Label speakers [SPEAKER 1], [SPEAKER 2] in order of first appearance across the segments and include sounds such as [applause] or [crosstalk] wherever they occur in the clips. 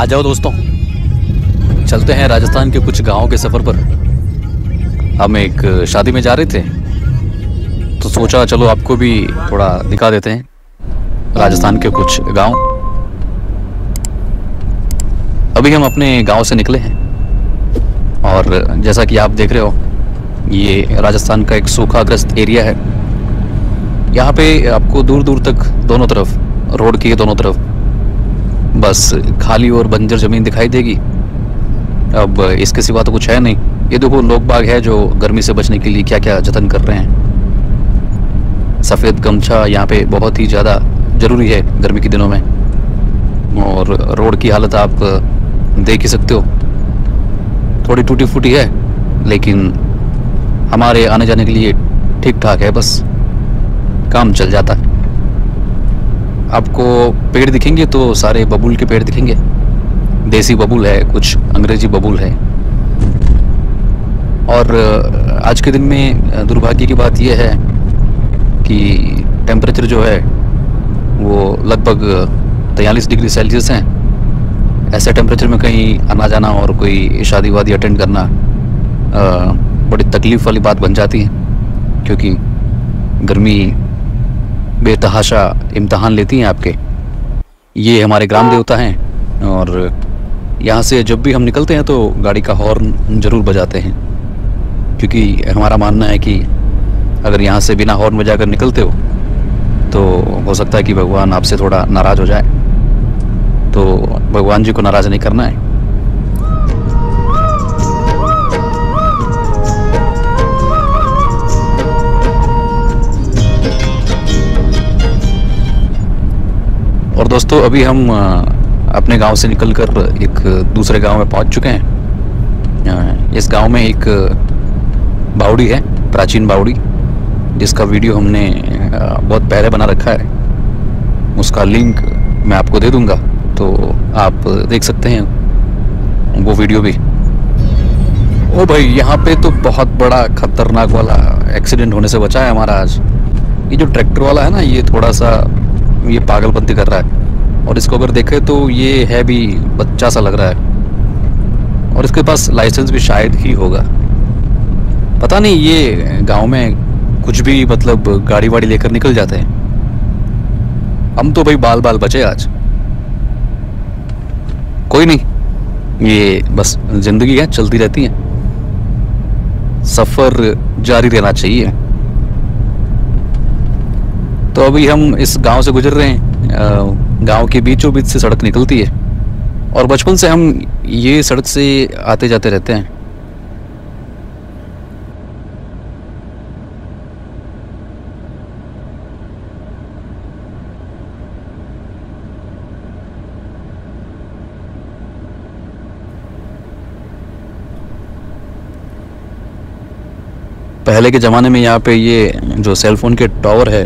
[SPEAKER 1] आ जाओ दोस्तों। चलते हैं राजस्थान के कुछ गाँवों के सफ़र पर। हम एक शादी में जा रहे थे तो सोचा चलो आपको भी थोड़ा दिखा देते हैं। राजस्थान के कुछ गाँव। अभी हम अपने गाँव से निकले हैं, और जैसा कि आप देख रहे हो, ये राजस्थान का एक सूखाग्रस्त एरिया है। यहाँ पे आपको दूर दूर तक दोनों तरफ़, रोड की दोनों तरफ़ बस खाली और बंजर ज़मीन दिखाई देगी। अब इसके सिवा तो कुछ है नहीं। ये देखो, लोग बाग है जो गर्मी से बचने के लिए क्या क्या जतन कर रहे हैं। सफ़ेद गमछा यहाँ पे बहुत ही ज़्यादा ज़रूरी है गर्मी के दिनों में। और रोड की हालत आप देख ही सकते हो। थोड़ी टूटी फूटी है, लेकिन हमारे आने जाने के लिए ठीक ठाक है बस। काम चल जाता है। आपको पेड़ दिखेंगे तो सारे बबूल के पेड़ दिखेंगे। देसी बबूल है, कुछ अंग्रेज़ी बबूल है। और आज के दिन में दुर्भाग्य की बात यह है कि टेम्परेचर जो है, वो लगभग तैयलीस डिग्री सेल्सियस है। ऐसे टेम्परेचर में कहीं आना जाना और कोई शादी वादी अटेंड करना बड़ी तकलीफ़ वाली बात बन जाती है, क्योंकि गर्मी बेतहाशा इम्तहान लेती हैं आपके। ये हमारे ग्राम देवता हैं और यहाँ से जब भी हम निकलते हैं तो गाड़ी का हॉर्न ज़रूर बजाते हैं। क्योंकि हमारा मानना है कि अगर यहाँ से बिना हॉर्न बजा कर निकलते हो तो हो सकता है कि भगवान आपसे थोड़ा नाराज़ हो जाए। तो भगवान जी को नाराज़ नहीं करना है। दोस्तों अभी हम अपने गाँव से निकलकर एक दूसरे गाँव में पहुँच चुके हैं। इस गाँव में एक बावड़ी है, प्राचीन बावड़ी, जिसका वीडियो हमने बहुत पहले बना रखा है। उसका लिंक मैं आपको दे दूँगा तो आप देख सकते हैं वो वीडियो भी। ओ भाई, यहाँ पे तो बहुत बड़ा खतरनाक वाला एक्सीडेंट होने से बचा है हमारा आज। ये जो ट्रैक्टर वाला है ना, ये थोड़ा सा, ये पागलपंती कर रहा है। और इसको अगर देखें तो ये है भी बच्चा सा लग रहा है। और इसके पास लाइसेंस भी शायद ही होगा। पता नहीं ये गाँव में कुछ भी मतलब गाड़ी वाड़ी लेकर निकल जाते हैं। हम तो भाई बाल बाल बचे आज। कोई नहीं, ये बस ज़िंदगी है, चलती रहती है। सफ़र जारी रहना चाहिए। तो अभी हम इस गाँव से गुजर रहे हैं गाँव के बीचों बीच से सड़क निकलती है। और बचपन से हम ये सड़क से आते जाते रहते हैं। पहले के ज़माने में यहाँ पे ये जो सेलफोन के टावर है,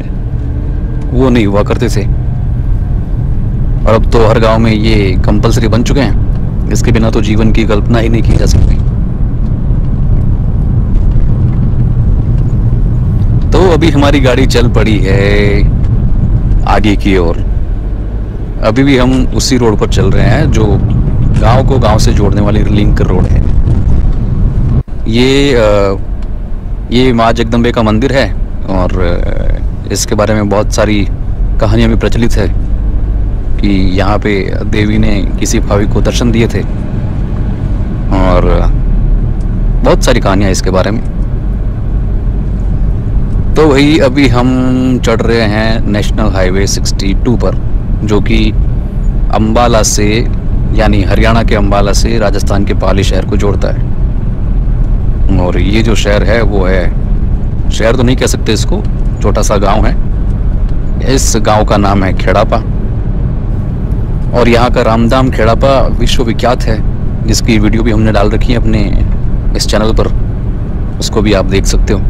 [SPEAKER 1] वो नहीं हुआ करते थे। और अब तो हर गाँव में ये कंपलसरी बन चुके हैं। इसके बिना तो जीवन की कल्पना ही नहीं की जा सकती। तो अभी हमारी गाड़ी चल पड़ी है आगे की ओर। अभी भी हम उसी रोड पर चल रहे हैं, जो गाँव को गाँव से जोड़ने वाली लिंक रोड है। ये ये माँ जगदम्बे का मंदिर है और इसके बारे में बहुत सारी कहानियाँ भी प्रचलित है। कि यहाँ पे देवी ने किसी भावी को दर्शन दिए थे। और बहुत सारी कहानियाँ इसके बारे में। तो वही अभी हम चढ़ रहे हैं नेशनल हाईवे 62 पर, जो कि अम्बाला से, यानी हरियाणा के अम्बाला से राजस्थान के पाली शहर को जोड़ता है। और ये जो शहर है, वो है, शहर तो नहीं कह सकते इसको, छोटा सा गाँव है। इस गाँव का नाम है खेड़ापा। और यहाँ का रामधाम खेड़ापा विश्वविख्यात है, जिसकी वीडियो भी हमने डाल रखी है अपने इस चैनल पर। उसको भी आप देख सकते हो।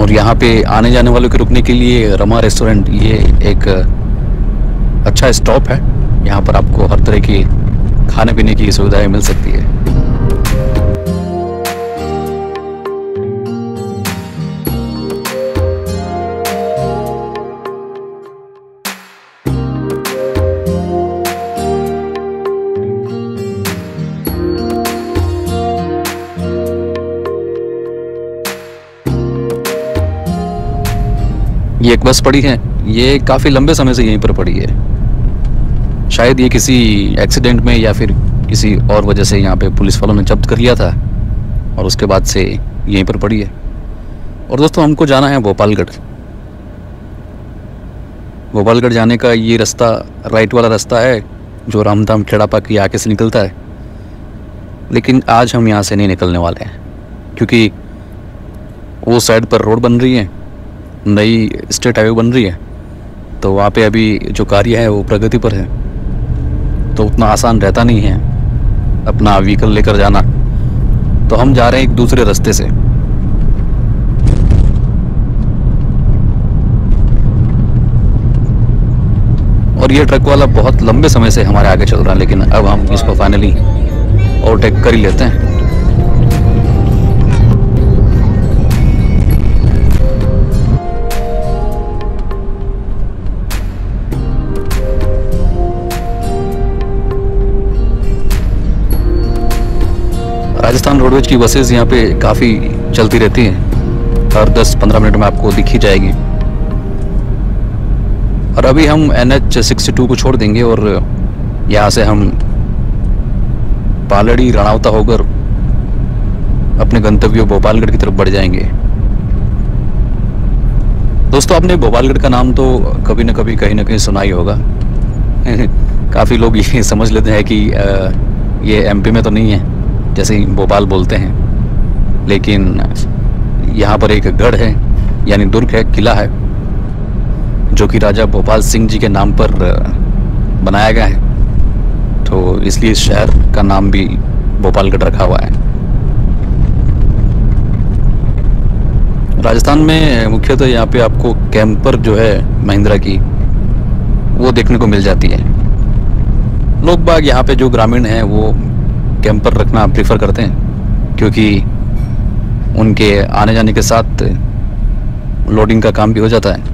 [SPEAKER 1] और यहाँ पे आने जाने वालों के रुकने के लिए रमा रेस्टोरेंट ये एक अच्छा स्टॉप है। यहाँ पर आपको हर तरह की खाने पीने की सुविधाएँ मिल सकती है। एक बस पड़ी है। ये काफ़ी लंबे समय से यहीं पर पड़ी है। शायद ये किसी एक्सीडेंट में या फिर किसी और वजह से यहाँ पे पुलिस वालों ने जब्त कर लिया था और उसके बाद से यहीं पर पड़ी है। और दोस्तों, हमको जाना है भोपालगढ़। भोपालगढ़ जाने का ये रास्ता राइट वाला रास्ता है, जो रामधाम खेड़ापा की आके से निकलता है। लेकिन आज हम यहाँ से नहीं निकलने वाले हैं, क्योंकि वो साइड पर रोड बन रही है। नई स्टेट हाईवे बन रही है तो वहाँ पे अभी जो कार्य है वो प्रगति पर है। तो उतना आसान रहता नहीं है अपना व्हीकल लेकर जाना। तो हम जा रहे हैं एक दूसरे रास्ते से। और ये ट्रक वाला बहुत लंबे समय से हमारे आगे चल रहा है, लेकिन अब हम इसको फाइनली ओवरटेक कर ही लेते हैं। राजस्थान रोडवेज़ की बसेस यहाँ पे काफ़ी चलती रहती हैं। हर 10-15 मिनट में आपको दिखी जाएगी। और अभी हम एन एच को छोड़ देंगे और यहाँ से हम पालड़ी, रणावता होकर अपने गंतव्य भोपालगढ़ की तरफ़ बढ़ जाएँगे। दोस्तों, आपने भोपालगढ़ का नाम तो कभी ना कभी, कहीं ना कहीं सुना ही होगा। [laughs] काफ़ी लोग ये समझ लेते हैं कि ये एमपी में तो नहीं है। जैसे भोपाल बोलते हैं, लेकिन यहाँ पर एक गढ़ है, यानी दुर्ग है, किला है, जो कि राजा भोपाल सिंह जी के नाम पर बनाया गया है। तो इसलिए इस शहर का नाम भी भोपालगढ़ रखा हुआ है। राजस्थान में मुख्यतः तो यहाँ पे आपको कैंपर जो है, महिंद्रा की, वो देखने को मिल जाती है। लोग बाग यहाँ पे जो ग्रामीण हैं, वो कैंपर रखना प्रीफर करते हैं, क्योंकि उनके आने जाने के साथ लोडिंग का काम भी हो जाता है।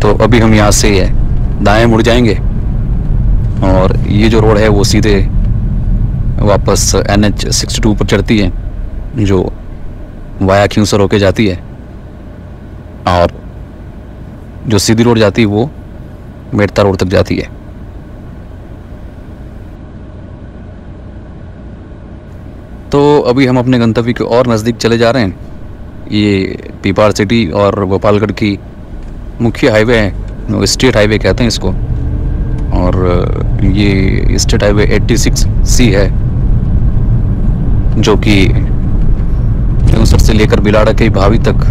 [SPEAKER 1] तो अभी हम यहाँ से दाएँ मुड़ जाएँगे और ये जो रोड है वो सीधे वापस एन एच सिक्सटी टू पर चढ़ती है, जो वाया खिंसर होके जाती है। और जो सीधी रोड जाती है वो मेड़ता रोड तक जाती है। तो अभी हम अपने गंतव्य के और नज़दीक चले जा रहे हैं। ये पीपाड़ सिटी और गोपालगढ़ की मुख्य हाईवे है स्टेट हाईवे कहते हैं इसको। और ये स्टेट हाईवे 86 सी है, जो कि से लेकर बिलाड़ा के भावी तक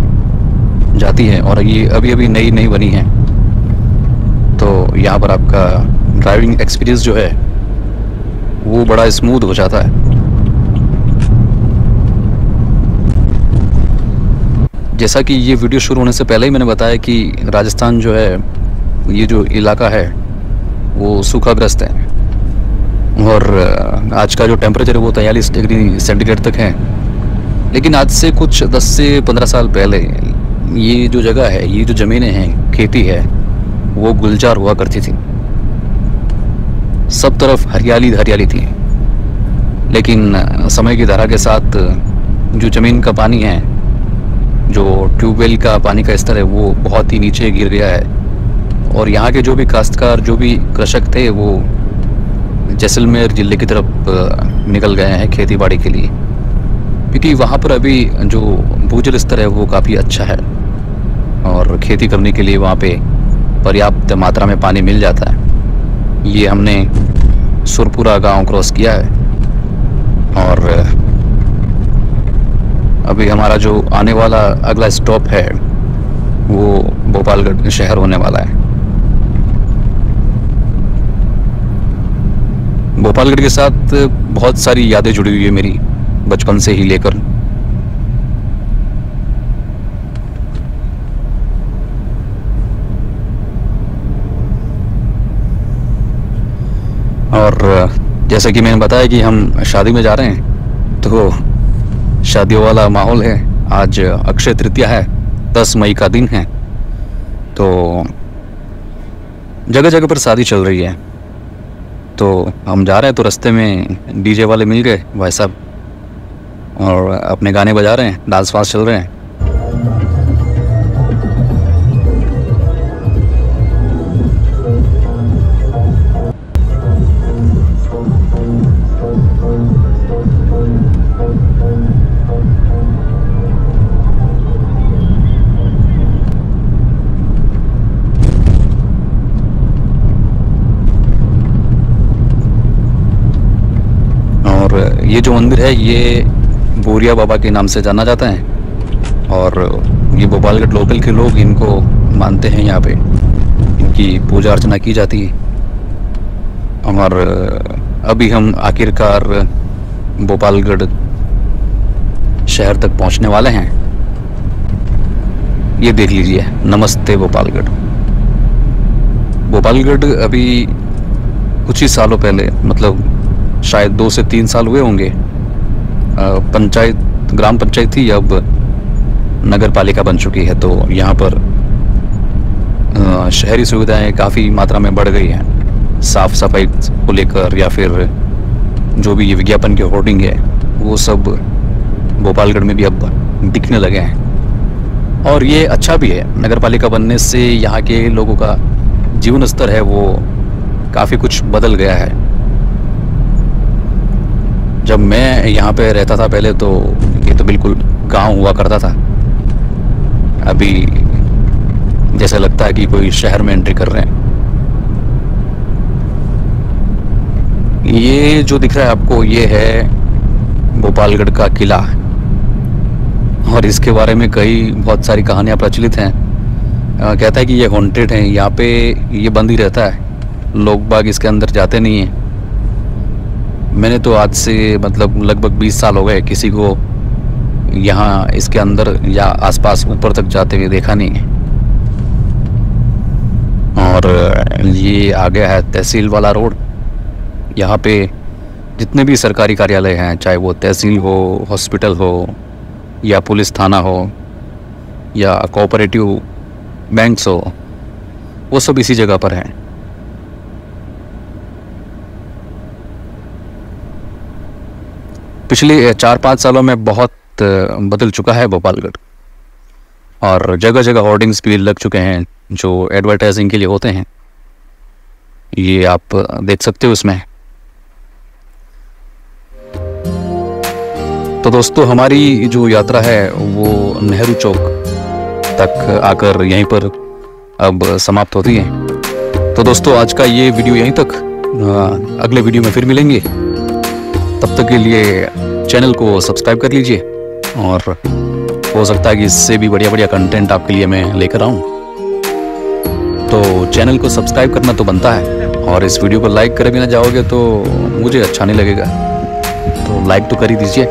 [SPEAKER 1] जाती है और ये अभी अभी नई नई बनी है। तो यहाँ पर आपका ड्राइविंग एक्सपीरियंस जो है, वो बड़ा स्मूथ हो जाता है। जैसा कि ये वीडियो शुरू होने से पहले ही मैंने बताया कि राजस्थान जो है, ये जो इलाका है, वो सूखाग्रस्त है। और आज का जो टेम्परेचर है वो तैयलीस डिग्री सेंटीग्रेड तक है। लेकिन आज से कुछ 10 से 15 साल पहले ये जो जगह है, ये जो ज़मीनें हैं, खेती है, वो गुलजार हुआ करती थी। सब तरफ़ हरियाली हरियाली थी। लेकिन समय की धारा के साथ जो ज़मीन का पानी है, जो ट्यूबवेल का पानी का स्तर है, वो बहुत ही नीचे गिर गया है। और यहाँ के जो भी काश्तकार, जो भी कृषक थे, वो जैसलमेर ज़िले की तरफ़ निकल गए हैं खेती बाड़ी के लिए। क्योंकि वहाँ पर अभी जो भूजल स्तर है, वो काफ़ी अच्छा है। और खेती करने के लिए वहाँ पे पर्याप्त मात्रा में पानी मिल जाता है। ये हमने सुरपुरा गाँव क्रॉस किया है। और, अभी हमारा जो आने वाला अगला स्टॉप है, वो भोपालगढ़ शहर होने वाला है। भोपालगढ़ के साथ बहुत सारी यादें जुड़ी हुई है मेरी, बचपन से ही लेकर। और जैसा कि मैंने बताया कि हम शादी में जा रहे हैं तो शादियों वाला माहौल है। आज अक्षय तृतीया है, दस मई का दिन है तो जगह जगह पर शादी चल रही है। तो हम जा रहे हैं तो रास्ते में डीजे वाले मिल गए, भाई साहब, और अपने गाने बजा रहे हैं, डांस वांस चल रहे हैं। मंदिर है, ये बोरिया बाबा के नाम से जाना जाता है। और ये भोपालगढ़ लोकल के लोग इनको मानते हैं यहाँ पे। इनकी पूजा अर्चना की जाती है। और अभी हम आखिरकार भोपालगढ़ शहर तक पहुँचने वाले हैं। ये देख लीजिए। नमस्ते भोपालगढ़ भोपालगढ़ अभी कुछ ही सालों पहले मतलब शायद दो से तीन साल हुए होंगे। पंचायत, ग्राम पंचायत थी अब नगर पालिका बन चुकी है तो यहाँ पर शहरी सुविधाएँ काफ़ी मात्रा में बढ़ गई हैं। साफ़ सफ़ाई को लेकर या फिर जो भी ये विज्ञापन की होर्डिंग है, वो सब भोपालगढ़ में भी अब दिखने लगे हैं। और ये अच्छा भी है नगर पालिका बनने से यहाँ के लोगों का जीवन स्तर है वो काफ़ी कुछ बदल गया है। जब मैं यहाँ पे रहता था पहले तो ये तो बिल्कुल गाँव हुआ करता था। अभी जैसा लगता है कि कोई शहर में एंट्री कर रहे हैं। ये जो दिख रहा है आपको, ये है भोपालगढ़ का किला। और इसके बारे में कई बहुत सारी कहानियाँ प्रचलित हैं। कहता है कि ये हॉन्टेड है। यहाँ पे ये बंद ही रहता है। लोग बाग इसके अंदर जाते नहीं हैं। मैंने तो आज से मतलब लगभग 20 साल हो गए किसी को यहाँ इसके अंदर या आसपास ऊपर तक जाते हुए देखा नहीं। है और ये आ गया है तहसील वाला रोड। यहाँ पे जितने भी सरकारी कार्यालय हैं, चाहे वो तहसील हो, हॉस्पिटल हो, या पुलिस थाना हो, या कोऑपरेटिव बैंक्स हो, वो सब इसी जगह पर हैं। पिछले चार पाँच सालों में बहुत बदल चुका है भोपालगढ़। और जगह जगह होर्डिंग्स भी लग चुके हैं जो एडवर्टाइजिंग के लिए होते हैं। ये आप देख सकते हो इसमें। तो दोस्तों, हमारी जो यात्रा है, वो नेहरू चौक तक आकर यहीं पर अब समाप्त होती है। तो दोस्तों, आज का ये वीडियो यहीं तक अगले वीडियो में फिर मिलेंगे। तब तक के लिए चैनल को सब्सक्राइब कर लीजिए और हो सकता है कि इससे भी बढ़िया बढ़िया कंटेंट आपके लिए मैं लेकर आऊँ। तो चैनल को सब्सक्राइब करना तो बनता है और इस वीडियो को लाइक करे भी ना जाओगे तो मुझे अच्छा नहीं लगेगा। तो लाइक तो कर ही दीजिए।